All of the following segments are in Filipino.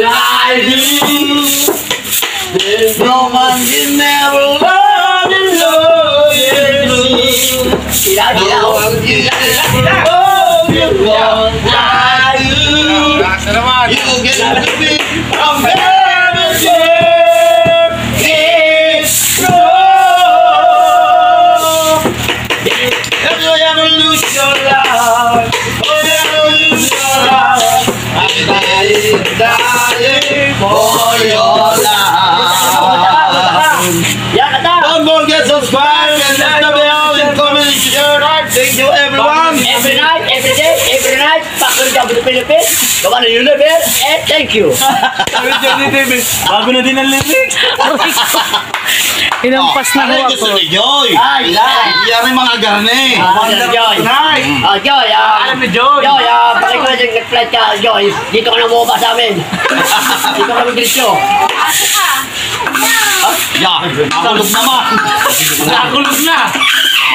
I do. There's no one can never love you, love you. No one can never hold you more than I do. You get to be a very Na yun na, Ben. Eh, thank you. Sabi Johnny TV, bago na din ang lyrics. Inampas na ho Aray, gusto ako. ni Joy. Ay, ay. Yan ang mga garne. Ah, Joy. Ah, Joy, ah. Alam ni Joy. Joy, ah, bakit ko na dyan nag-flight ka, Joy? Dito ka na bumaba sa amin. Dito ka na mag-diretso. Yan, nakulog naman. Nakulog na.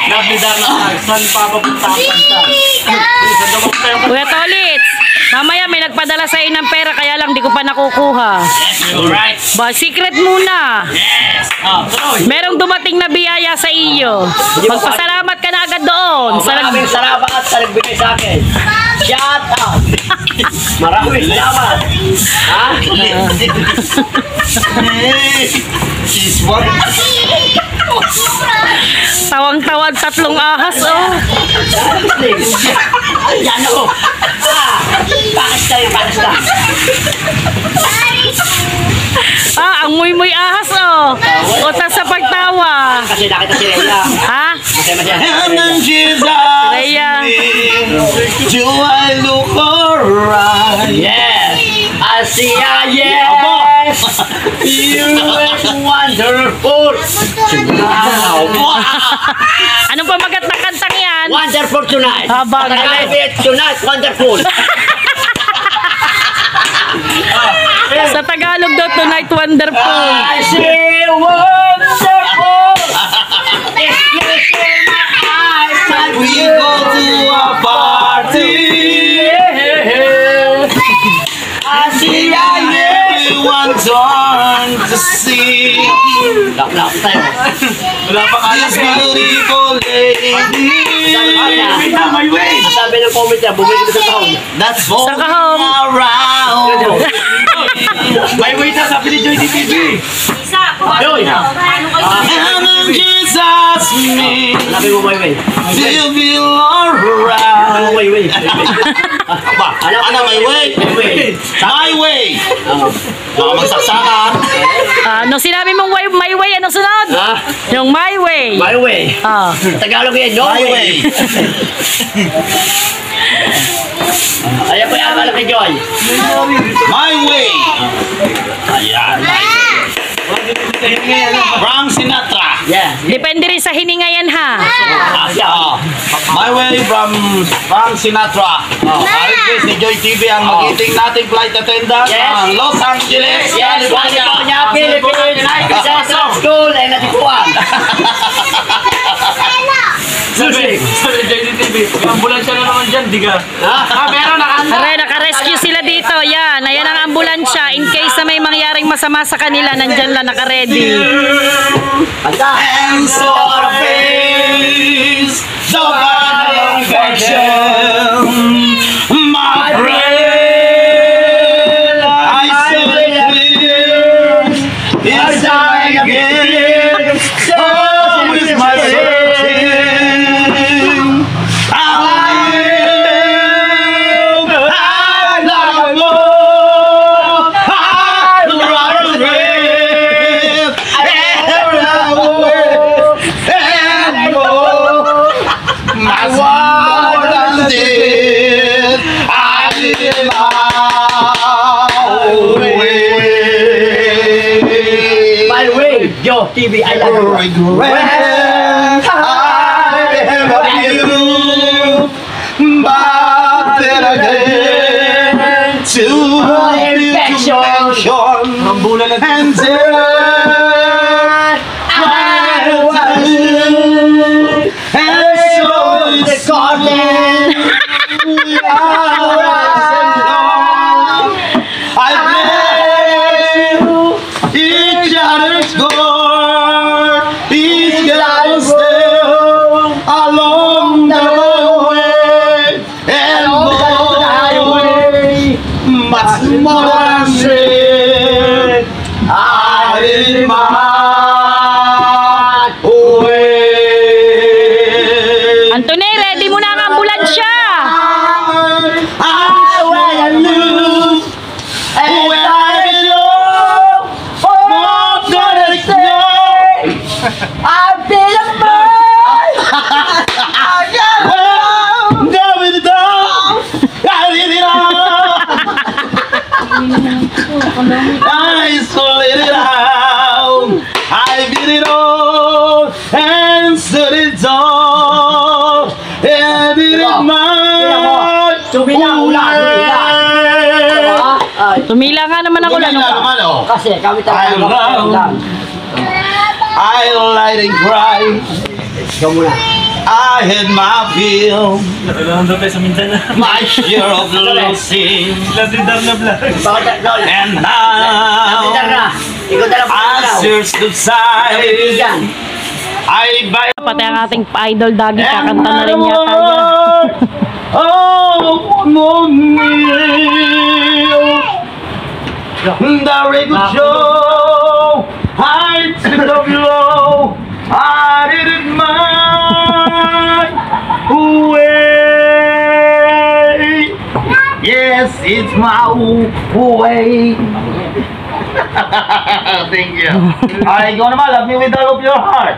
Nabidar na. Saan papapunta ang kanta? Sa damang tayo. Kuya Tolits, mamaya may nagpadala sa ng pera kaya lang di ko pa nakukuha. Alright. Ba, secret muna. Yes. Ah, tuloy. Merong dumating na biyaya sa iyo. Magpasalamat ka na agad doon. Sa nag- Maraming salamat sa nagbigay sa akin. Shout out. Maraming salamat. Ha? Hey, She's one. Tawang-tawag tatlong ahas, oh. Yan ako. Ah, Pakas tayo, pakas na. Ah, ang muy-muy ahas, oh. Utas sa pagtawa. Kasi nakita si Rhea. Ha? Then Jesus. Rhea. Do I look alright? Yes. Asia, yes. You are wonderful. Wow. Anong pamagat na kantang yan? Wonderful tonight. Habang- Tagalog, Tonight, wonderful. Sa Tagalog daw, tonight wonderful. I see wonderful. If you my eyes, I We go to a party. Turn to see Lock-lock tayo. Wala pa kaya this beautiful lady. my way. Sabi ng comment niya, bumili ko sa taon. That's Sa all kahong. around. My way na sabi ni Joy TV. Ayun. And then Jesus me. Sabi mo, Way Way. Do you feel Sabi mo, alright? Way Way. Ba, ano my way? Way. My way. Baka magsaksakan. Ano sinabi mong way, my way? Anong sunod? Ha? Yung my way. My Way. Ah. Tagalog yan, no My way. way. Ayan po yung alam ni Joy. My way. Ayan. Frank Sinatra. Yeah. Depende rin sa hininga yan, ha? Ah, ah. My way from Frank Sinatra. Oh, request ni Joy TV ang magiting nating flight attendant Yes. ng Los Angeles, Yes, California. California, Philippines. Sa school ay natikuan. Susi. Sabi JDTV, may ambulansya na naman dyan, di ka? Ah, meron nakanda. Aray, naka-rescue sila dito. Yan, ayan ang ambulansya. In case na may mangyaring masama sa kanila, nandyan lang naka-ready. Kanta. And so our face, so bad infection. My friend, I said it is I again. TV, I love you. Tumila nga naman ako Tumila lang. naman, oh. kasi kami talaga. I light and cry. Ikaw muna. I had my fill, Kailangan daw tayo sa my share of losing. Ladidar na vlog. And now, I search the side. I buy Pati ang ating idol dagi kakanta na rin yata yan. Oh, meal. The record show. I took the blow. I did it my way. Yes, it's my way. Thank you. Ay, ikaw naman, love me with all of your heart.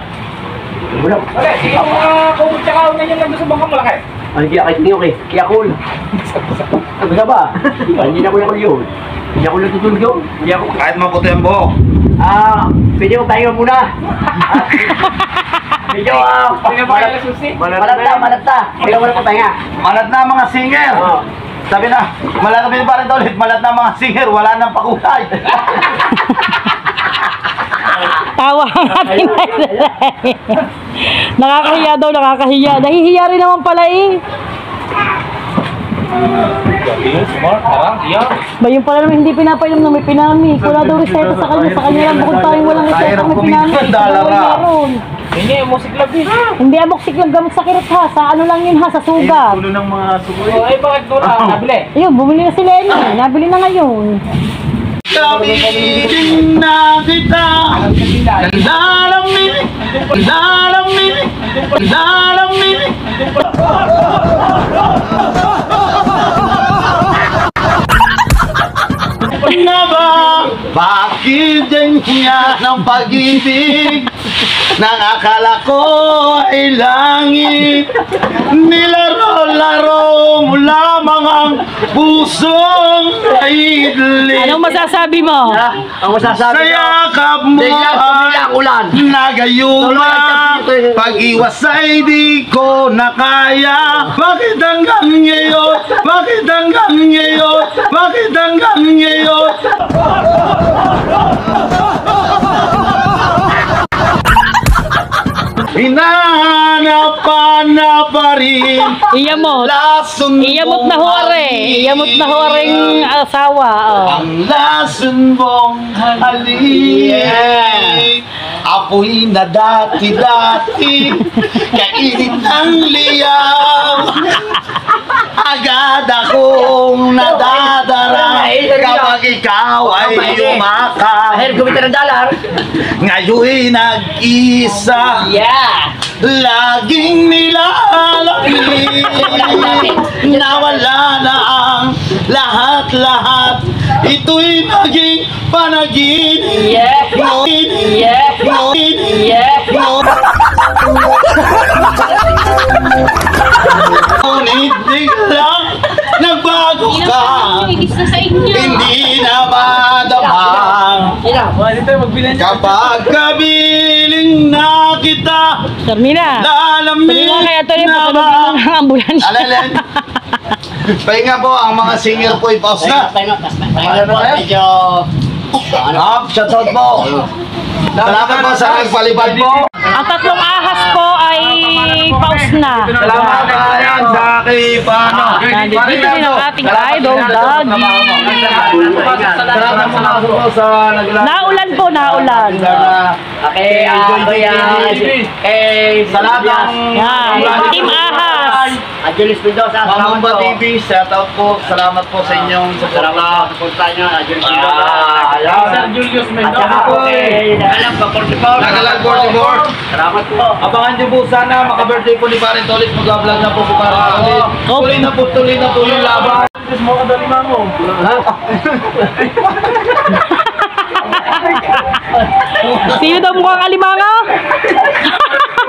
Okay. Ay, kaya kahit niyo kay. Kaya cool. Sabi ka ba? Hindi na ko yung yun. Hindi ako natutulog yun. Hindi ako. Kahit maputi ang buhok. Ah, pwede mo tayo muna. Medyo, ah, na ba kaya susi? malata, malata. Kaya wala pa tayo. Malat na ang mga singer. Sabi na, malat na pa rin ulit, malat na ang mga singer, wala nang pakulay. Tawa ang ating idol. Nakakahiya daw, nakakahiya. Nahihiya rin naman pala eh. Ba yung pala naman hindi pinapainom na may pinami. Wala daw reseta sa kanya. Sa kanya lang bukod tayong walang reseta may pinami. Meron. Hindi, musik lang din. Hindi amoksik lang gamot sa kirot ha. Sa ano lang yun ha, sa sugat. Tulo ng mga sugoy. Oh, ay, bakit doon ang nabili? Ayun, bumili na si Lenny. Nabili na ngayon. Sabihin na kita, lalamig, lalamig, lalamig. Na ba? Bakit ganyan ang pag-ibig? Nang akala ko ay langit Nilaro-laro mo lamang ang pusong naidli Anong masasabi mo? Ang masasabi Sa ko. yakap mo ang ulan. Nagayuma Pag-iwas ay di ko na kaya Bakit hanggang ngayon? Bakit hanggang ngayon? Bakit hanggang ngayon? Hinahanap pa rin Iyamot. Lason Iyamot na huwari. Iyamot na huwaring asawa. Oh. Ang lason mong halik Apoy na dati-dati Kainit ang liyaw Agad akong nadadara Kapag ikaw ay yumakap Ahir, gumita ng dollar. Ngayon'y nag-isa Yeah! Laging nilalapit Nawala na ang lahat-lahat Ito'y naging panaginip Yeah! Yeah! Yeah! Na madama Sino? Oh, dito magbilan Kapag kabiling na kita Termina. Kaya rin, na patulogin ba? mo ng ambulansya. Alalen. Pahinga po, ang mga singer po i-pause na. Tayo na, tayo na. Tayo na, medyo Ah, shoutout po. Salamat po sa nagpalipad po. Ang tatlong ahas po ay paus na. Salamat po yan sa kay paano. Nandito din ang ating idol, Dagi. Salamat po sa naglalaro. Naulan po, naulan. Okay, ah, kaya, eh, Salamat. Yan, Team Ahas. Angelis Mendoza, salamat Pangamba po. TV, shoutout po. Salamat po sa inyong Salamat suporta. sa suporta nyo, Angelis Mendoza. Ah, Sir ayan. Julius At Mendoza. po kay Nagalang pa 44. Nagalag 44. Salamat po. Abangan niyo po sana, maka-birthday po ni Parin Tolit. Mag-vlog na po si Parin Tolit. Oh. Tuloy na po, tuloy na po yung laban. Sino daw mukhang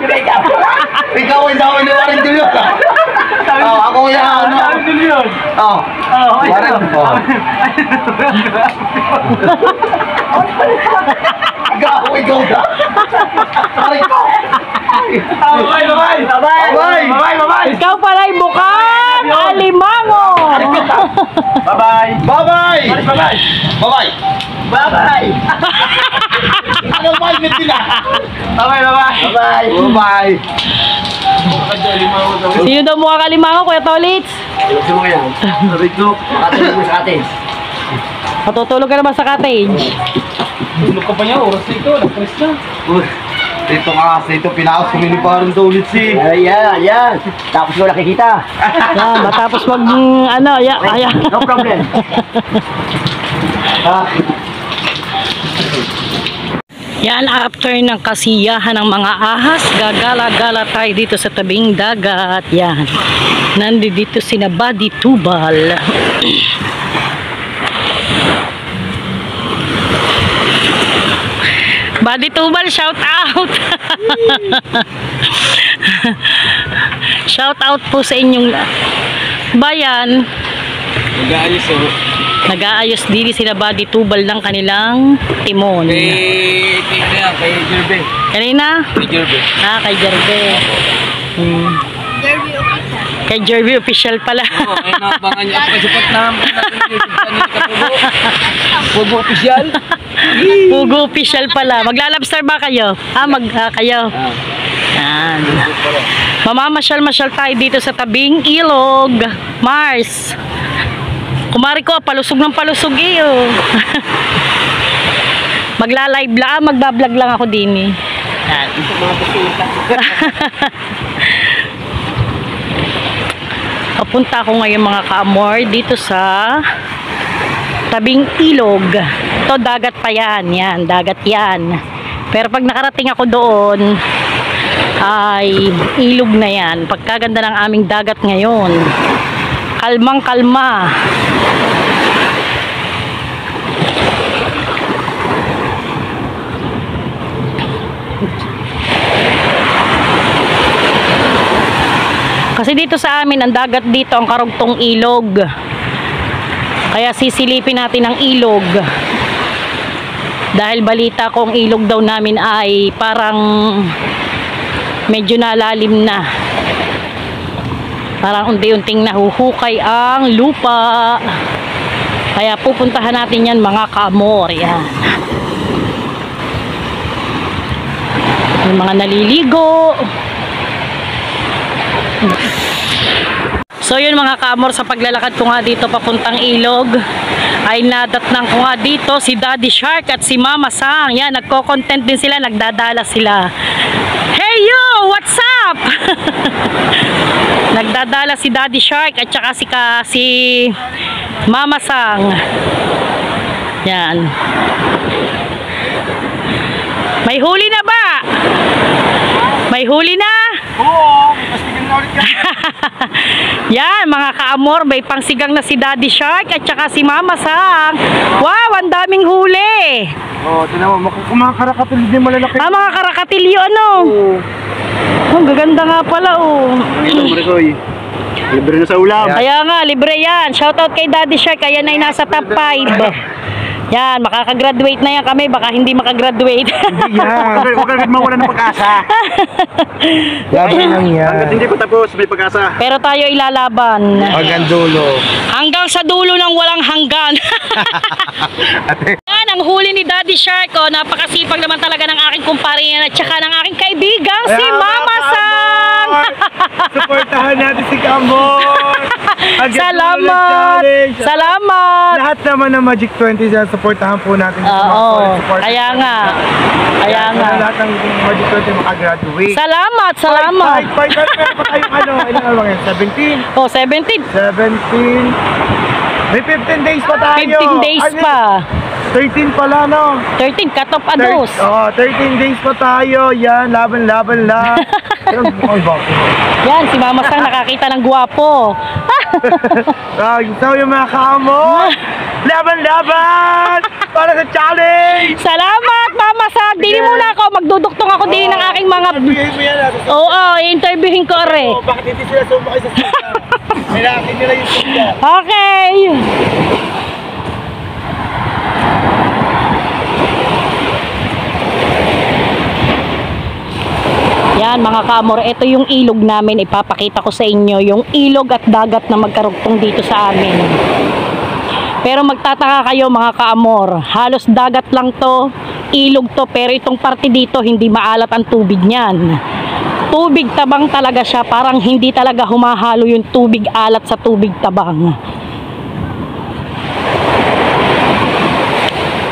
alimango? Ikaw ay daw ni Parin Tolit. Oh, ako yung ano. Oh. Parin. Oh. Ikaw, ikaw na. Parin ko. Bye, bye, bye. Bye. Ikaw pala ay mukhang alimango. Bye-bye. Bye-bye. Bye-bye. Bye-bye. Bye-bye. Ano ba yung nila? Bye, bye, bye. Bye-bye. Bye-bye. Sino daw mukhang alimango, Kuya Tolits? Gusto mo yan? Sabi ko. Makatulog mo sa atin. Matutulog ka naman sa cottage. Tulog ka pa niya, oras dito. Nag-press na. Dito nga, dito pinaos kami ni Parin Tolit si. Ayan, ayan. Tapos ko nakikita. Yan, matapos mag, ano, ya, ayan. No problem. Yan, after ng kasiyahan ng mga ahas, gagala-gala tayo dito sa tabing dagat. Yan. Nandito sina Buddy Tubal. Buddy Tubal, shout out! shout out po sa inyong bayan. Mag-aayos oh. Nag-aayos din sila Buddy Tubal ng kanilang timon. Kay, kay, kay, Jerbe. Kanina? Kay Jerbe. Ah, kay Jerbe. Hmm. Kay Jerbe official pala. Oo, oh, ayun abangan niyo. Pakisupport namin natin yung YouTube channel ni Kapugo. Pugo Official. Pugo official pala. Maglalabster ba kayo? Ah, mag ah, kayo. Yan. Mamamasyal-masyal tayo dito sa tabing ilog. Mars. Kumari ko, palusog ng palusog iyo. Magla-live lang, ah, magbablog lang ako din eh. Papunta ako ngayon mga kaamor dito sa tabing ilog. Ito dagat pa yan. Yan, dagat yan. Pero pag nakarating ako doon, ay ilog na yan. Pagkaganda ng aming dagat ngayon. Kalmang kalma. Kasi dito sa amin, ang dagat dito, ang karugtong ilog. Kaya sisilipin natin ang ilog. Dahil balita ko ang ilog daw namin ay parang medyo nalalim na. Parang unti-unting nahuhukay ang lupa. Kaya pupuntahan natin yan mga kamor. Yan. Yung mga naliligo. So yun mga kamor sa paglalakad ko nga dito papuntang ilog ay nadatnang ko nga dito si Daddy Shark at si Mama Sang. Yan, nagko-content din sila, nagdadala sila. Hey yo, what's up? nagdadala si Daddy Shark at saka si, ka, si Mama Sang. Yan. May huli na ba? May huli na? Oo, mas bigyan na ulit yan. Mga kaamor, may pangsigang na si Daddy Shark at saka si Mama Sang. Wow, ang daming huli. Oo, tinan mo, kumakarakatulid din malalaki. Ah, mga karakatilyo, ano? Ang gaganda nga pala, oh. Libre na sa ulam. Kaya nga, libre yan. Shoutout kay Daddy Shark, kaya na nasa top 5. Yan, makakagraduate na yan kami, baka hindi makagraduate. Yan. Huwag ka mawala ng pag-asa. Laban lang yan. Hanggat hindi ko tapos, may pag-asa. Pero tayo ilalaban. Hanggang dulo. Hanggang sa dulo ng walang hanggan. yan, ang huli. ni Daddy Shark. Oh, napakasipag naman talaga ng aking kumpare yan at saka ng aking kaibigang si Mama mga Kamor, Supportahan natin si ng Salamat. Salamat. Lahat naman ng Magic 20 dyan, supportahan po natin. Oo, supporters kaya nga. Kaya nga. Lahat ng Magic 20 makagraduate. Salamat, salamat. Fight, fight, fight. Meron pa tayong ano, ilan ba ngayon? 17? Oh, 17. 17. May 15 days pa tayo. 15 days Ano, pa. 13 pala, no? 13, cut off a Thir- dose. Oo, 13 days pa tayo. Yan, laban-laban lang. Yan, si Mama Sang nakakita ng gwapo. Ah, so yung mga kamo, laban-laban para sa challenge! Salamat, Mama Sang. Dili muna ako. Magduduktong ako din ng aking mga... Bigay mo yan. nasa- Oo, i-interviewin ko rin. Oh, bakit hindi sila sumakay sa sila? Kailangan nila yung sila. Okay. Yan mga kamor, ito yung ilog namin. Ipapakita ko sa inyo yung ilog at dagat na magkarugtong dito sa amin. Pero magtataka kayo mga kaamor, halos dagat lang to, ilog to, pero itong parte dito hindi maalat ang tubig niyan. Tubig tabang talaga siya, parang hindi talaga humahalo yung tubig alat sa tubig tabang.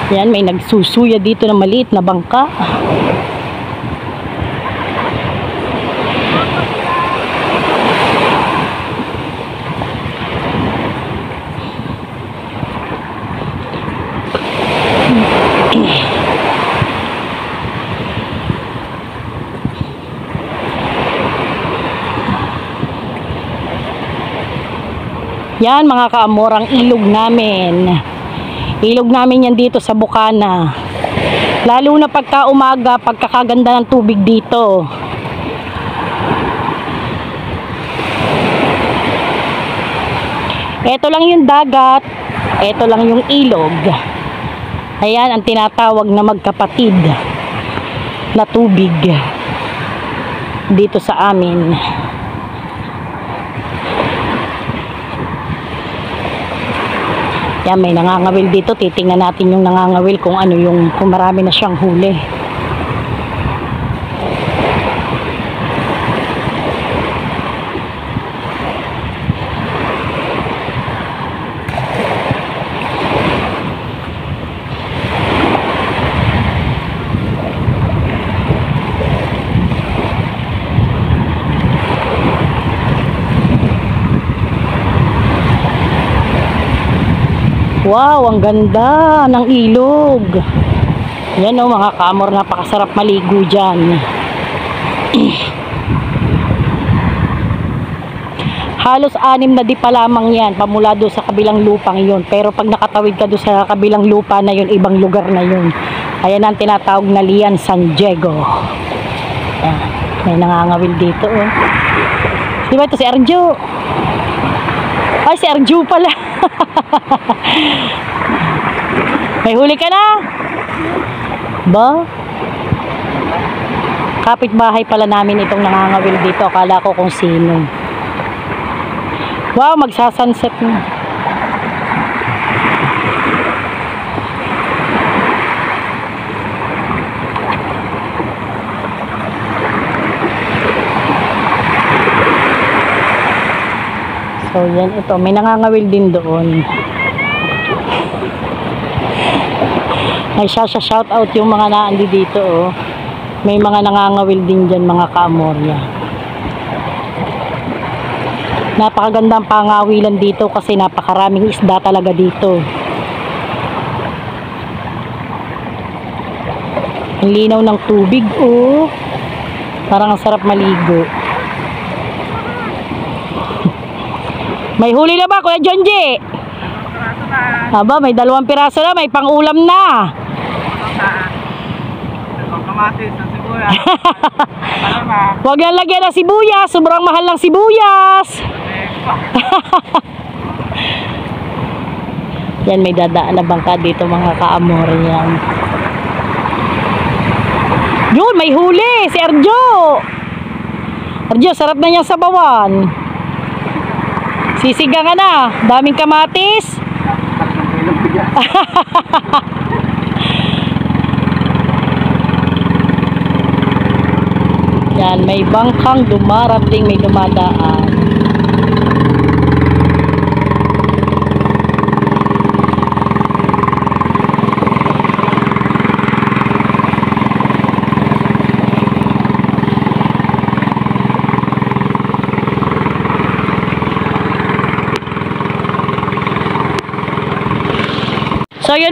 Yan, may nagsusuya dito na maliit na bangka. Yan mga kaamor, ang ilog namin. Ilog namin yan dito sa Bukana. Lalo na pagka umaga, pagkakaganda ng tubig dito. Ito lang yung dagat, ito lang yung ilog. Ayan ang tinatawag na magkapatid na tubig dito sa amin. Yan, may nangangawil dito. Titingnan natin yung nangangawil kung ano yung, kung marami na siyang huli. Wow, ang ganda ng ilog. Yan o mga kamor, napakasarap maligo dyan. Halos anim na di pa lamang yan, pamula doon sa kabilang lupang yon. Pero pag nakatawid ka doon sa kabilang lupa na yon, ibang lugar na yon. Ayan ang tinatawag na Lian San Diego. Ayan, may nangangawil dito. Oh. Di ba ito si Arjo? Ay, si Arjo pala. May huli ka na? Ba? Kapitbahay pala namin itong nangangawil dito. Akala ko kung sino. Wow, magsasunset na. So, yan ito. May nangangawil din doon. Ay, siya shout out yung mga naandi dito, oh. May mga nangangawil din dyan, mga kaamorya. Napakagandang pangawilan dito kasi napakaraming isda talaga dito. Ang linaw ng tubig, oh. Parang ang sarap maligo. May huli na ba, Kuya Jonji? Aba, may dalawang piraso na, may pang-ulam na. Huwag lang lagyan ng sibuyas, sobrang mahal ng sibuyas. yan, may dadaan na bangka dito mga kaamor yan. Yun, may huli, si Erjo. Erjo, sarap na niya sa bawan. Sisiga ka na. Daming kamatis. Yan, may bangkang dumarating, may dumadaan.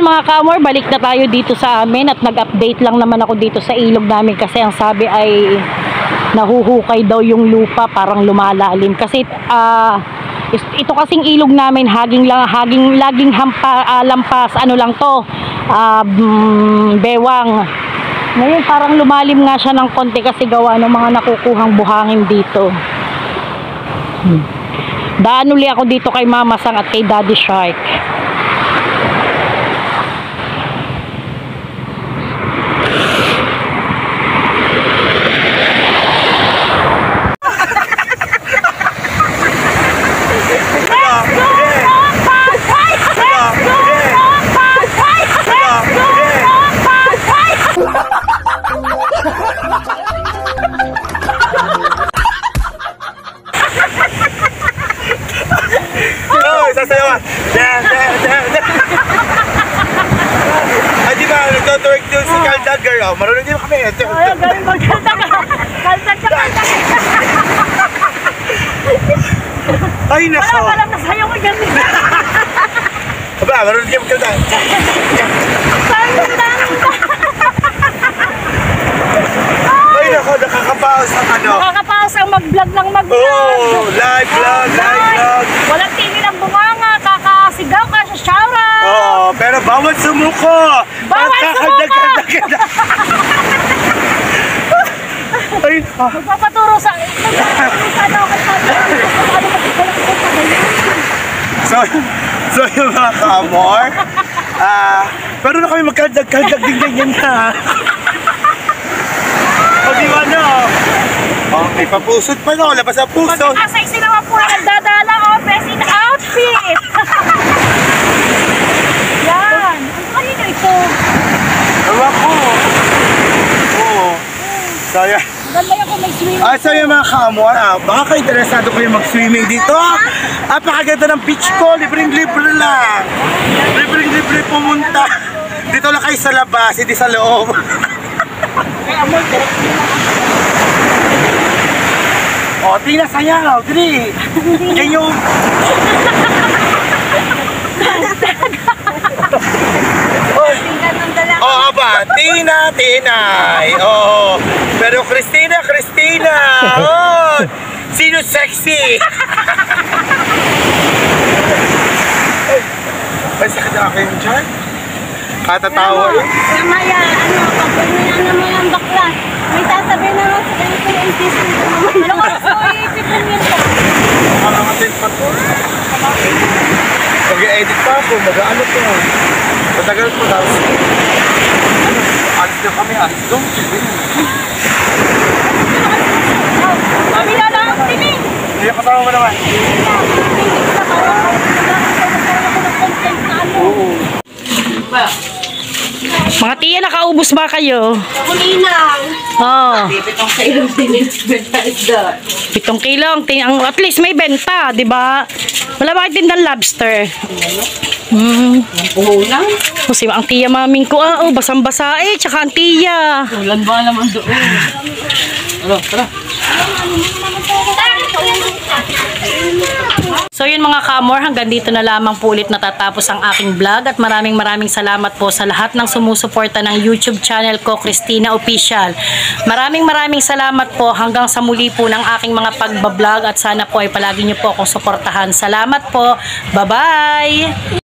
Mga kamor, balik na tayo dito sa amin at nag-update lang naman ako dito sa ilog namin kasi ang sabi ay nahuhukay daw yung lupa parang lumalalim. Kasi is- ito kasing ilog namin haging lang haging laging hampa, ah, lampas ano lang to mm, bewang. Ngayon parang lumalim nga siya ng konti kasi gawa ng mga nakukuhang buhangin dito. Hmm. daan uli ako dito kay Mama Sang at kay Daddy Shark sasayawan. Dan, dan, dan, dan. Ay, di ba, nagtotwerk doon si Carl Dagger, oh. Marunong din kami. Ito, Ay, galing magkanta ka. Kalsat ka, kalsat ka. Ay, nako. Wala palang nasayaw ko dyan. Aba, marunong din magkanta. Ay, nako, nakakabawas ang ano. Nakakapaos ang mag-vlog ng mag-vlog. Oh, live vlog, live vlog. Walang tingin ang bunganga, kakasigaw ka sa shoutout. Oo, pero bawal sumuko. Bawal Pagkakadagdag. Ay, ah. Magpapaturo sa... Ako sa... So, so yung mga kamor, ah, pero na kami magkadag-kadag din ganyan na. O di ba no? Oh, may papusot pa no, labas ang puso. Pagkakasexy naman po na nagdadala o best in outfit. Yan. Ano kanino ito? Ewan ko. Oo. So, yan. Ganda yung kung may swimming Ah, so yung mga kamor, ah, baka kayo interesado kayo mag-swimming dito. Apakaganda ng beach ko, libreng-libre lang. Libreng-libre pumunta. Dito lang kayo sa labas, hindi sa loob. Oh, Tina, sayaw, dali. Yan yung... Oh, aba, Tinay. Oh, pero Christina, Christina. Oh, sino sexy? Ay, sakit akin dyan. Katatawa yun. Mamaya, ano, kapag may ano mo yung bakla, may sasabihin na lang sa kanila ko yung insistent ko naman. Ano ka, so iipipin yun ka. Makakatin pa to. Mag-edit pa ako, mag-ano to. Matagal po daw. Ano, na kami, alis doon. Kabila lang ang tinig. Hindi kasama mo naman. Mga tiya, nakaubos ba kayo? Huli lang. Oo. Pitong sa ilong tinitbenta isda. Pitong kilo, ang tin- ang, at least may benta, di ba? Wala ba kayo tindang lobster? Hmm. Puhunan? Kasi ang tiya maming ko, ah, oh, basang-basa eh, tsaka ang tiya. Ulan ba naman doon? Ano, tara. So yun mga kamor, hanggang dito na lamang po ulit natatapos ang aking vlog at maraming maraming salamat po sa lahat ng sumusuporta ng YouTube channel ko, Christina Official. Maraming maraming salamat po hanggang sa muli po ng aking mga pagbablog at sana po ay palagi niyo po akong suportahan. Salamat po. Bye-bye!